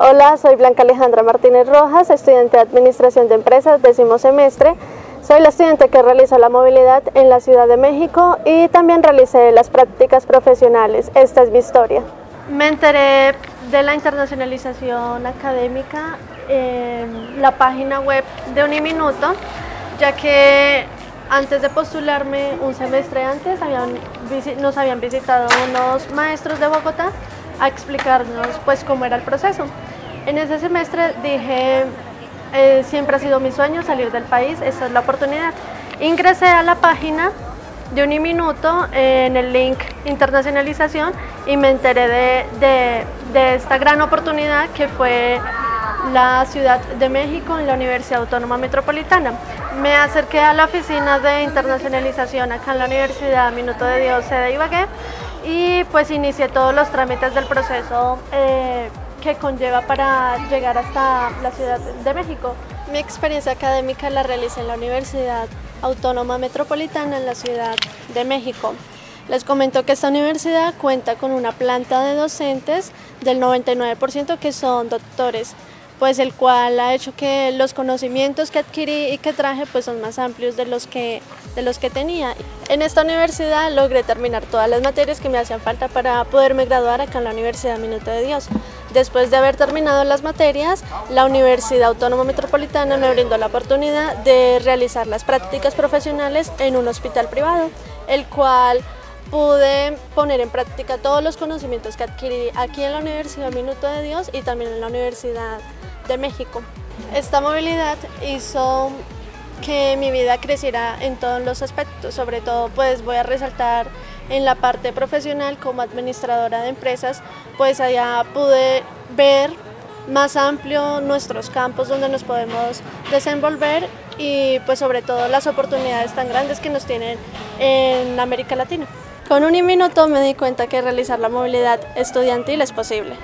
Hola, soy Blanca Alejandra Martínez Rojas, estudiante de Administración de Empresas, décimo semestre. Soy la estudiante que realizó la movilidad en la Ciudad de México y también realicé las prácticas profesionales. Esta es mi historia. Me enteré de la internacionalización académica en la página web de Uniminuto, ya que antes de postularme un semestre antes nos habían visitado unos maestros de Bogotá a explicarnos pues cómo era el proceso. En ese semestre dije, eh, siempre ha sido mi sueño salir del país, esta es la oportunidad. Ingresé a la página de Uniminuto en el link internacionalización y me enteré de, de, esta gran oportunidad que fue la Ciudad de México en la Universidad Autónoma Metropolitana. Me acerqué a la oficina de internacionalización acá en la Universidad Minuto de Dios de Ibagué y pues inicié todos los trámites del proceso eh, que conlleva para llegar hasta la Ciudad de México. Mi experiencia académica la realicé en la Universidad Autónoma Metropolitana en la Ciudad de México. Les comento que esta universidad cuenta con una planta de docentes del 99% que son doctores, pues el cual ha hecho que los conocimientos que adquirí y que traje pues son más amplios de los que, de los que tenía. En esta universidad logré terminar todas las materias que me hacían falta para poderme graduar acá en la Universidad Minuto de Dios. Después de haber terminado las materias, la Universidad Autónoma Metropolitana me brindó la oportunidad de realizar las prácticas profesionales en un hospital privado, el cual pude poner en práctica todos los conocimientos que adquirí aquí en la Universidad Minuto de Dios y también en la Universidad de México. Esta movilidad hizo que mi vida creciera en todos los aspectos, sobre todo pues voy a resaltar en la parte profesional como administradora de empresas, pues allá pude ver más amplio nuestros campos donde nos podemos desenvolver y pues sobre todo las oportunidades tan grandes que nos tienen en América Latina. Con un minuto me di cuenta que realizar la movilidad estudiantil es posible.